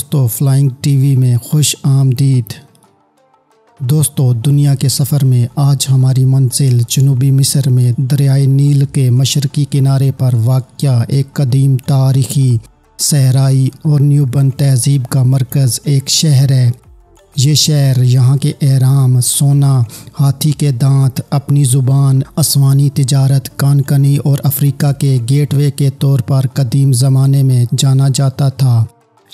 दोस्तों flying TV में खुश आमदीद। दोस्तों, दुनिया के सफ़र में आज हमारी मंजिल जनूबी मिस्र में दरियाए नील के मशरकी किनारे पर वाक़ एक कदीम तारीखी सहराई और न्यूबन तहजीब का मरकज़ एक शहर है। ये शहर यहाँ के एहराम, सोना, हाथी के दांत, अपनी ज़ुबान, आसमानी तजारत, कानकनी और अफ्रीका के गेटवे के तौर पर कदीम ज़माने में जाना जाता था।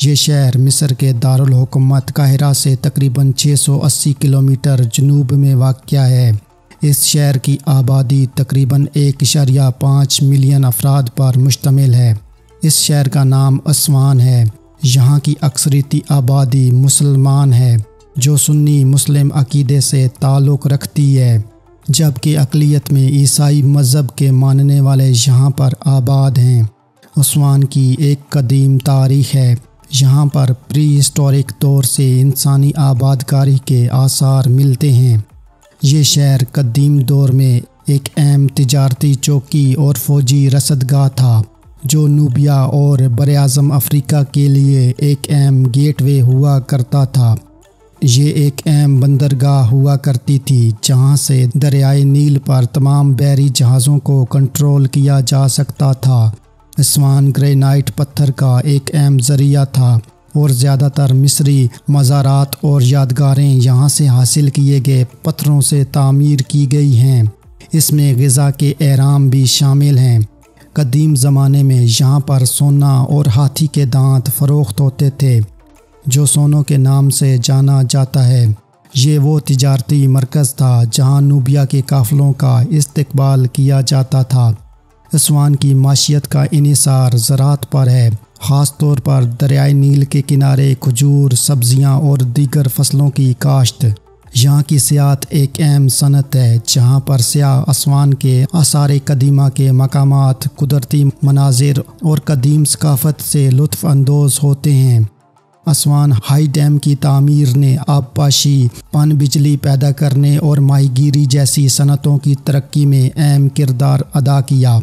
ये शहर मिस्र के दारुल हुकूमत काहिरा से तकरीबन 680 किलोमीटर जनूब में वाक़ है। इस शहर की आबादी तकरीबन एक इशारिया पाँच मिलियन अफराद पर मुश्तमिल है। इस शहर का नाम असवान है। यहाँ की अक्सरती आबादी मुसलमान है, जो सुन्नी मुस्लिम अकीदे से ताल्लुक़ रखती है। जबकि अकलीत में ईसाई मज़हब के मानने वाले यहाँ पर आबाद हैं। उस्मान की एक कदीम तारीख है। यहाँ पर प्री हिस्टोरिक तौर से इंसानी आबादकारी के आसार मिलते हैं। ये शहर कदीम दौर में एक अहम तजारती चौकी और फौजी रसदगाह था, जो नूबिया और बर अफ्रीका के लिए एक अहम गेटवे हुआ करता था। ये एक अहम बंदरगाह हुआ करती थी, जहाँ से दरियाए नील पर तमाम बहरी जहाज़ों को कंट्रोल किया जा सकता था। स्वान ग्रेनाइट पत्थर का एक अहम ज़रिया था और ज़्यादातर मिस्री मज़ारात और यादगारें यहाँ से हासिल किए गए पत्थरों से तामीर की गई हैं। इसमें गज़ा के एहराम भी शामिल हैं। कदीम ज़माने में यहाँ पर सोना और हाथी के दांत फ़रोख्त होते थे, जो सोनों के नाम से जाना जाता है। ये वो तजारती मरकज़ था जहाँ नूबिया के काफ़लों का इस्तबाल किया जाता था। इसवान की माशियत का इसार ज़रात पर है। ख़ास तौर पर दरियाए नील के किनारे खजूर, सब्ज़ियाँ और दीगर फ़सलों की काश्त। यहाँ की सियात एक अहम सनत है, जहाँ पर स्याह असवान के आसार कदीमा के मकाम कुदरती मनाजिर और कदीम सकाफ़त से लुफानंदोज़ होते हैं। असवान हाई डैम की तमीर ने आबपाशी, पन बिजली पैदा करने और माहीगीरी जैसी सनतों की तरक्की में अहम किरदार अदा किया।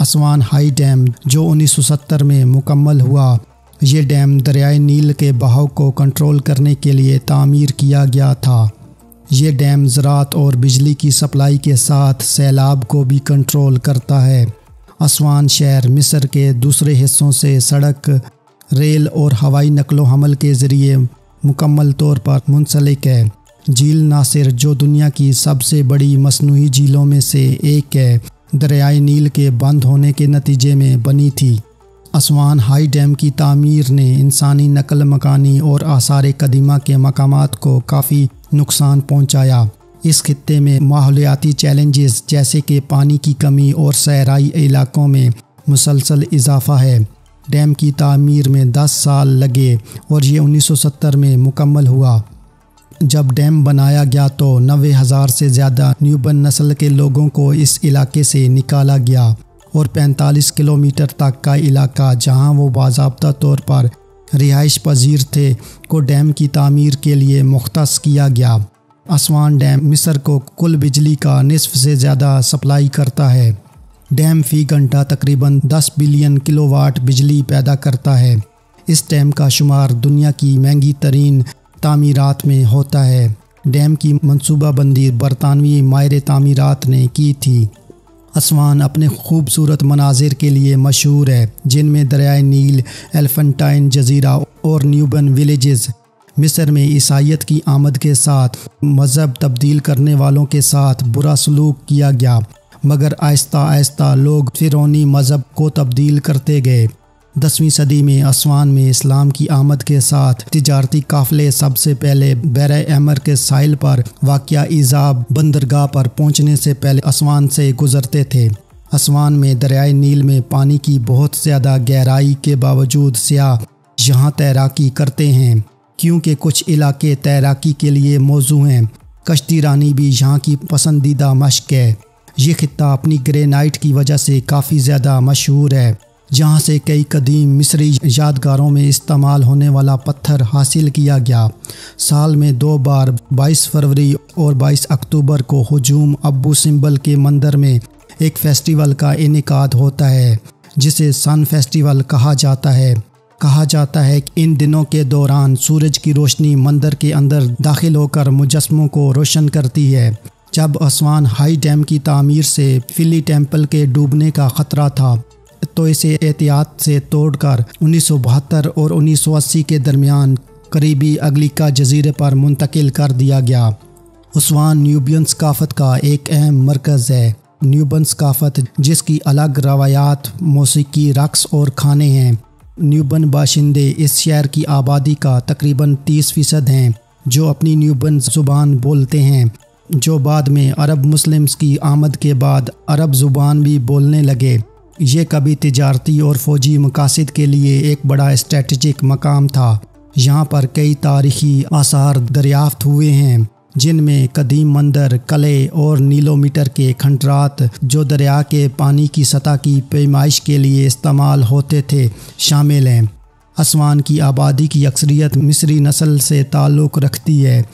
असवान हाई डैम जो 1970 में मुकम्मल हुआ। ये डैम दरियाए नील के बहाव को कंट्रोल करने के लिए तामीर किया गया था। ये डैम ज़रात और बिजली की सप्लाई के साथ सैलाब को भी कंट्रोल करता है। असवान शहर मिस्र के दूसरे हिस्सों से सड़क, रेल और हवाई नकलो हमल के ज़रिए मुकम्मल तौर पर मुंसलिक है। झील नासिर, जो दुनिया की सबसे बड़ी मसनू झीलों में से एक है। दरियाए नील के बंद होने के नतीजे में बनी थी। असवान हाई डैम की तामीर ने इंसानी नकल मकानी और आसार कदीमा के मकाम को काफ़ी नुकसान पहुँचाया। इस खत्े में माहौलियाती चैलेंजेस जैसे कि पानी की कमी और सहराई इलाकों में मुसलसल इजाफा है। डैम की तामीर में 10 साल लगे और ये 1970 में मुकम्मल हुआ। जब डैम बनाया गया तो नबे हज़ार से ज़्यादा न्यूबन नस्ल के लोगों को इस इलाके से निकाला गया और 45 किलोमीटर तक का इलाका जहाँ वो बाबा तौर पर रिहाइश पजीर थे को डैम की तमीर के लिए मुख्त किया गया। आसमान डैम मिस्र को कुल बिजली का निसफ से ज़्यादा सप्लाई करता है। डैम फ़ी घंटा तकरीबन 10 बिलियन किलोवाट बिजली पैदा करता है। इस डैम का शुमार दुनिया की महँगी तरीन तामीरात में होता है। डैम की मनसूबाबंदी बरतानवी मायर तामीरात ने की थी। असवान अपने खूबसूरत मनाजिर के लिए मशहूर है, जिनमें दरियाए नील, एल्फेंटाइन जजीरा और न्यूबन विलेजेस, मिस्र में ईसाइत की आमद के साथ, मज़हब तब्दील करने वालों के साथ बुरा सलूक किया गया। मगर आहिस्ता आहिस्ता लोग फिरौनी मज़हब को तब्दील करते गए। दसवीं सदी में असवान में इस्लाम की आमद के साथ तजारती काफले सबसे पहले बैर अमर के साइल पर वाक़ ईजाब बंदरगाह पर पहुँचने से पहले असवान से गुजरते थे। असवान में दरियाए नील में पानी की बहुत ज़्यादा गहराई के बावजूद स्याह यहाँ तैराकी करते हैं, क्योंकि कुछ इलाके तैराकी के लिए मौजू हैं। कश्ती रानी भी यहाँ की पसंदीदा मशक है। ये खत्ता अपनी ग्रेनाइट की वजह से काफ़ी ज़्यादा मशहूर है। जहाँ से कई कदीम मिस्री यादगारों में इस्तेमाल होने वाला पत्थर हासिल किया गया। साल में दो बार 22 फरवरी और 22 अक्टूबर को हजूम अबू सिंबल के मंदिर में एक फेस्टिवल का इनका होता है, जिसे सन फेस्टिवल कहा जाता है। कहा जाता है कि इन दिनों के दौरान सूरज की रोशनी मंदिर के अंदर दाखिल होकर मुजस्मों को रोशन करती है। जब आसमान हाई डैम की तामीर से फिली टेंपल के डूबने का ख़तरा था तो इसे एहतियात से तोड़कर उन्नीस और 1980 के दरमियान करीबी अगलिका जजीरे पर मुंतकिल कर दिया गया। उस्वान न्यूबियन सकाफत का एक अहम मरकज़ है। न्यूबन सकाफत जिसकी अलग रवायात मौसीकी रक्स और खाने हैं। न्यूबन बाशिंदे इस शहर की आबादी का तकरीबन 30 फ़ीसद हैं, जो अपनी न्यूबन ज़ुबान बोलते हैं। जो बाद में अरब मुस्लिम्स की आमद के बाद अरब ज़ुबान भी बोलने लगे। ये कभी तजारती और फौजी मकासद के लिए एक बड़ा स्ट्रेटजिक मकाम था। यहाँ पर कई तारीखी आसार दरियाफ्त हुए हैं, जिनमें कदीम मंदिर, कले और नीलोमीटर के खंडरात जो दरिया के पानी की सतह की पैमाइश के लिए इस्तेमाल होते थे, शामिल हैं। आसमान की आबादी की अक्सरियत मिस्री नस्ल से ताल्लुक़ रखती है,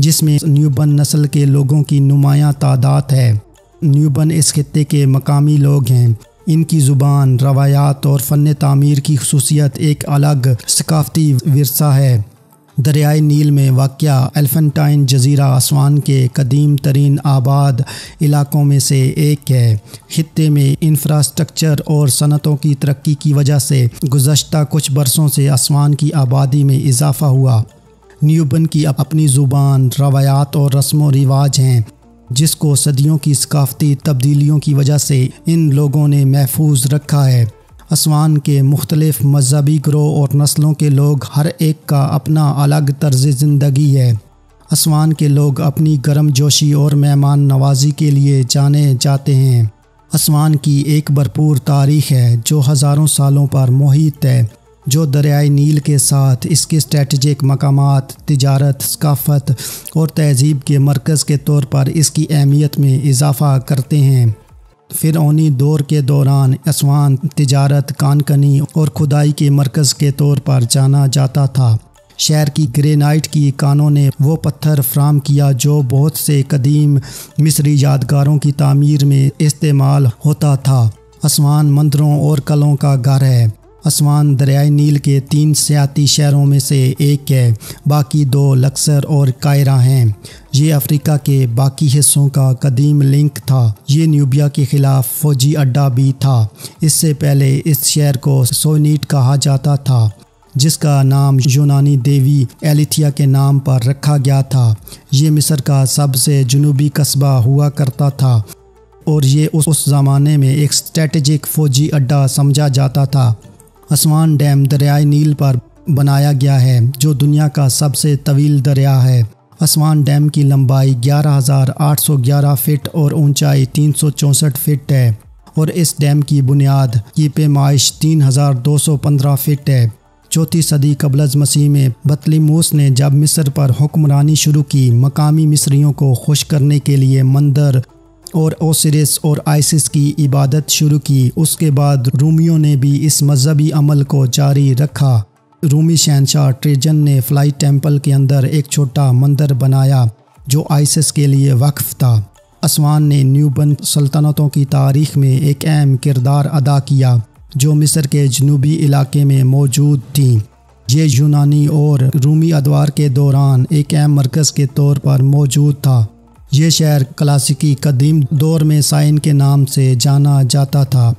जिसमें न्यूबन नस्ल के लोगों की नुमायाँ तादाद है। न्यूबन इस खत्े के मकामी लोग हैं। इनकी ज़ुबान, रवायात और फ़न तमीर की खसूसियत एक अलग सकाफ़ती वरसा है। दरियाए नील में वाक़ एल्फेंटाइन जजीरा आसमान के कदीम तरीन आबाद इलाकों में से एक है। खत्े में इंफ्रास्ट्रक्चर और सनतों की तरक्की की वजह से गुज्त कुछ बरसों से आसमान की आबादी में इजाफ़ा हुआ। न्यूबन की अपनी ज़ुबान, रवायात और रस्म व रिवाज हैं। जिसको सदियों की सकाफ़ती तब्दीलियों की वजह से इन लोगों ने महफूज रखा है। आसमान के मुख्तलिफ़ मजहबी ग्रोह और नस्लों के लोग हर एक का अपना अलग तर्ज ज़िंदगी है। आसमान के लोग अपनी गर्म जोशी और मेहमान नवाजी के लिए जाने जाते हैं। आसमान की एक भरपूर तारीख है, जो हज़ारों सालों पर मोहित है। जो दरियाए नील के साथ इसके स्ट्रेटजिक मकाम तजारत, सकाफ़त और तहजीब के मरकज़ के तौर पर इसकी अहमियत में इजाफ़ा करते हैं। फ़िरौनी दौर के दौरान असवान, तजारत, कानकनी और खुदाई के मरकज़ के तौर पर जाना जाता था। शहर की ग्रेनाइट की कानों ने वो पत्थर फ्राम किया जो बहुत से कदीम मिस्री यादगारों की तमीर में इस्तेमाल होता था। आसमान मंदिरों और कलों का घर है। आसमान दरियाए नील के तीन सियाती शहरों में से एक है। बाकी दो लक्सर और कायरा हैं। ये अफ्रीका के बाकी हिस्सों का कदीम लिंक था। ये न्यूबिया के ख़िलाफ़ फौजी अड्डा भी था। इससे पहले इस शहर को सोनीट कहा जाता था जिसका नाम यूनानी देवी एलिथिया के नाम पर रखा गया था। ये मिस्र का सबसे जनूबी कस्बा हुआ करता था और ये उस, उस ज़माने में एक स्ट्रेटजिक फ़ौजी अड्डा समझा जाता था। आसमान डैम दरियाए नील पर बनाया गया है जो दुनिया का सबसे तवील दरिया है। आसमान डैम की लंबाई 11,811 फीट और ऊंचाई तीन फीट है और इस डैम की बुनियाद की पैमाइश 3,215 फीट है। चौथी सदी कबलज मसीह में बतलीमूस ने जब मिस्र पर हुक्मरानी शुरू की मकामी मिस्रियों को खुश करने के लिए मंदिर और ओसरिस और आइसिस की इबादत शुरू की। उसके बाद रूमियों ने भी इस मजहबी अमल को जारी रखा। रूमी शहनशाह ट्रेजन ने फ्लाई टेंपल के अंदर एक छोटा मंदिर बनाया, जो आइसिस के लिए वक्फ था। असमान ने न्यूबन सल्तनतों की तारीख में एक अहम किरदार अदा किया, जो मिस्र के जनूबी इलाके में मौजूद थी। ये यूनानी और रूमी अदवार के दौरान एक अहम मरकज़ के तौर पर मौजूद था। ये शहर क्लासिकी कदीम दौर में साइन के नाम से जाना जाता था।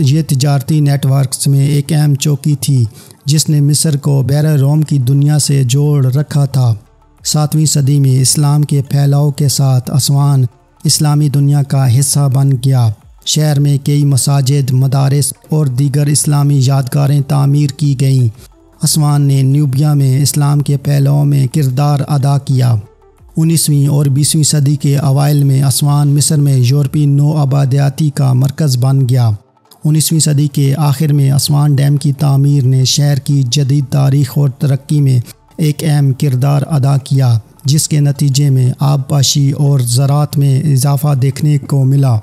ये तजारती नेटवर्क्स में एक अहम चौकी थी, जिसने मिस्र को बैर रोम की दुनिया से जोड़ रखा था। सातवीं सदी में इस्लाम के फैलाव के साथ आसमान इस्लामी दुनिया का हिस्सा बन गया। शहर में कई मसाजिद, मदारस और दीगर इस्लामी यादगारें तामीर की गईं। आसमान ने न्यूबिया में इस्लाम के फैलाव में किरदार अदा किया। उन्नीसवीं और बीसवीं सदी के अवाइल में आसमान मिस्र में यूरोपी नो आबादियाती का मरकज़ बन गया। उन्नीसवीं सदी के आखिर में आसमान डैम की तामीर ने शहर की जदीद तारीख और तरक्की में एक अहम किरदार अदा किया, जिसके नतीजे में आबपाशी और ज़रात में इजाफ़ा देखने को मिला।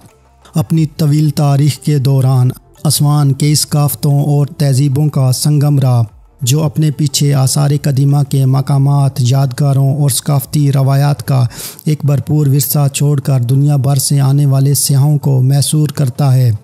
अपनी तवील तारीख के दौरान आसमान कई सकाफ़तों और तहजीबों का संगम रहा। जो अपने पीछे आसार कदीमा के मकाम यादगारों और सकाफ़ती रवायात का एक भरपूर विरसा छोड़कर दुनिया भर से आने वाले सयाहों को मैसूर करता है।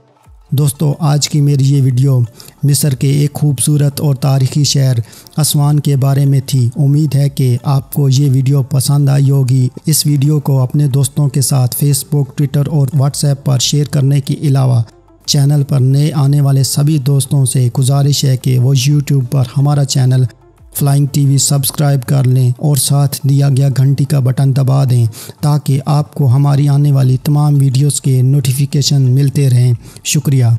दोस्तों, आज की मेरी ये वीडियो मिस्र के एक खूबसूरत और तारीखी शहर असवान के बारे में थी। उम्मीद है कि आपको ये वीडियो पसंद आई होगी। इस वीडियो को अपने दोस्तों के साथ फेसबुक ट्विटर और व्हाट्सएप पर शेयर करने के अलावा चैनल पर नए आने वाले सभी दोस्तों से गुजारिश है कि वो यूट्यूब पर हमारा चैनल फ्लाइंग टीवी सब्सक्राइब कर लें और साथ दिया गया घंटी का बटन दबा दें ताकि आपको हमारी आने वाली तमाम वीडियोस के नोटिफिकेशन मिलते रहें। शुक्रिया।